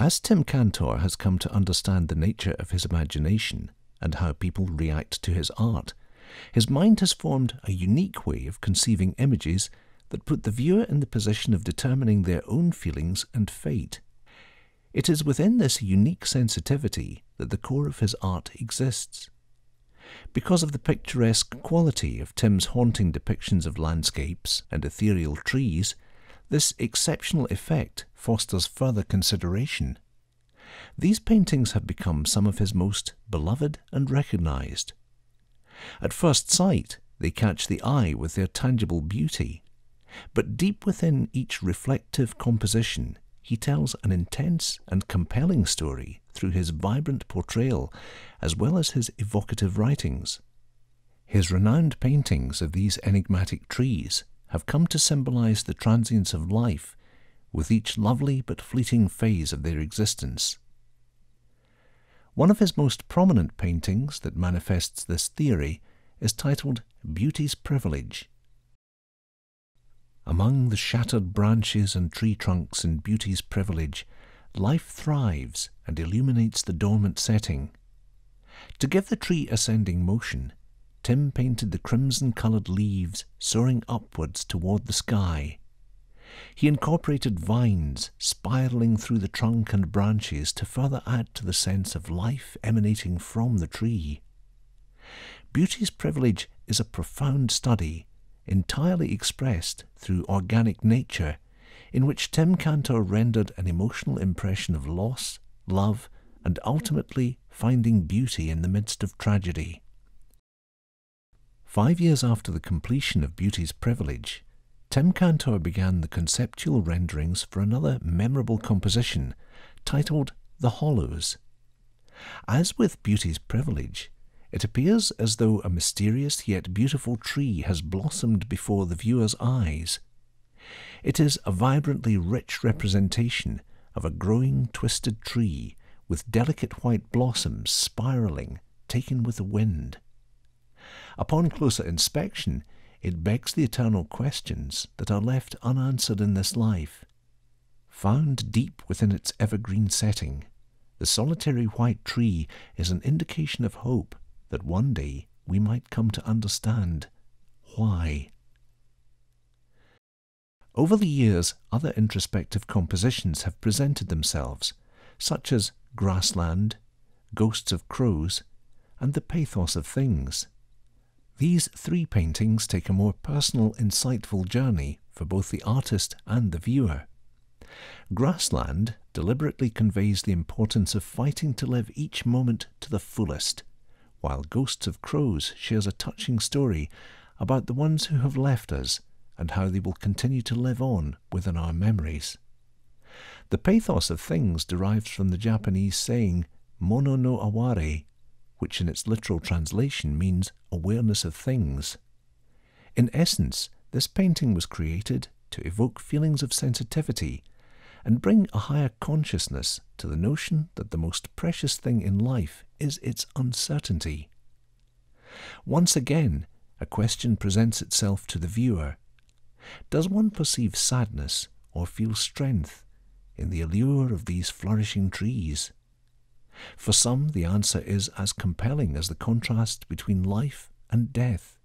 As Tim Cantor has come to understand the nature of his imagination and how people react to his art, his mind has formed a unique way of conceiving images that put the viewer in the position of determining their own feelings and fate. It is within this unique sensitivity that the core of his art exists. Because of the picturesque quality of Tim's haunting depictions of landscapes and ethereal trees, this exceptional effect fosters further consideration. These paintings have become some of his most beloved and recognized. At first sight, they catch the eye with their tangible beauty, but deep within each reflective composition, he tells an intense and compelling story through his vibrant portrayal as well as his evocative writings. His renowned paintings of these enigmatic trees have come to symbolize the transience of life with each lovely but fleeting phase of their existence. One of his most prominent paintings that manifests this theory is titled Beauty's Privilege. Among the shattered branches and tree trunks in Beauty's Privilege, life thrives and illuminates the dormant setting. To give the tree ascending motion, Tim painted the crimson-coloured leaves soaring upwards toward the sky. He incorporated vines spiralling through the trunk and branches to further add to the sense of life emanating from the tree. Beauty's privilege is a profound study, entirely expressed through organic nature, in which Tim Cantor rendered an emotional impression of loss, love, and ultimately finding beauty in the midst of tragedy. Five years after the completion of Beauty's Privilege, Tim Cantor began the conceptual renderings for another memorable composition titled The Hollows. As with Beauty's Privilege, it appears as though a mysterious yet beautiful tree has blossomed before the viewer's eyes. It is a vibrantly rich representation of a growing twisted tree with delicate white blossoms spiraling, taken with the wind. Upon closer inspection, it begs the eternal questions that are left unanswered in this life. Found deep within its evergreen setting, the solitary white tree is an indication of hope that one day we might come to understand why. Over the years, other introspective compositions have presented themselves, such as Grassland, Ghosts of Crows, and The Pathos of Things. These three paintings take a more personal, insightful journey for both the artist and the viewer. Grassland deliberately conveys the importance of fighting to live each moment to the fullest, while Ghosts of Crows shares a touching story about the ones who have left us and how they will continue to live on within our memories. The pathos of things derives from the Japanese saying mono no aware, which in its literal translation means awareness of things. In essence, this painting was created to evoke feelings of sensitivity and bring a higher consciousness to the notion that the most precious thing in life is its uncertainty. Once again, a question presents itself to the viewer. Does one perceive sadness or feel strength in the allure of these flourishing trees? For some, the answer is as compelling as the contrast between life and death.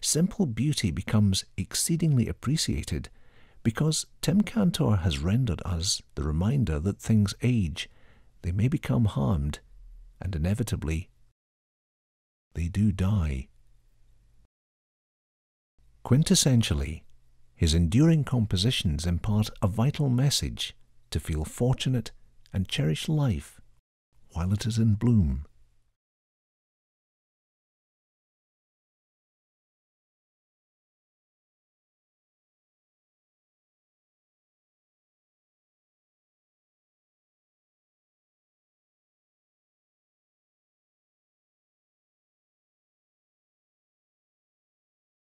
Simple beauty becomes exceedingly appreciated because Tim Cantor has rendered us the reminder that things age, they may become harmed, and inevitably they do die. Quintessentially, his enduring compositions impart a vital message to feel fortunate and cherish life while it is in bloom.